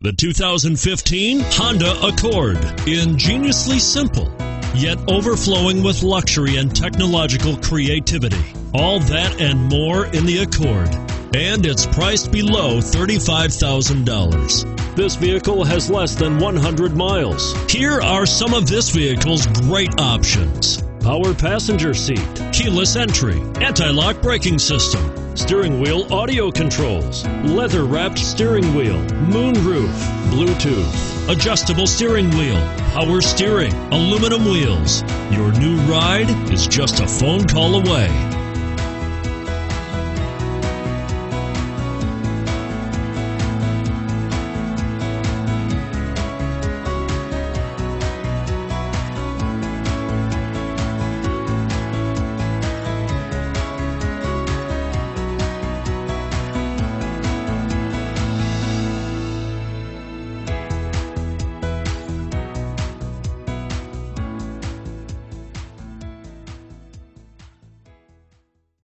The 2015 Honda Accord. Ingeniously simple, yet overflowing with luxury and technological creativity. All that and more in the Accord. And it's priced below $35,000. This vehicle has less than 100 miles. Here are some of this vehicle's great options power passenger seat, keyless entry, anti lock braking system steering wheel audio controls, leather wrapped steering wheel, moonroof, Bluetooth, adjustable steering wheel, power steering, aluminum wheels. Your new ride is just a phone call away.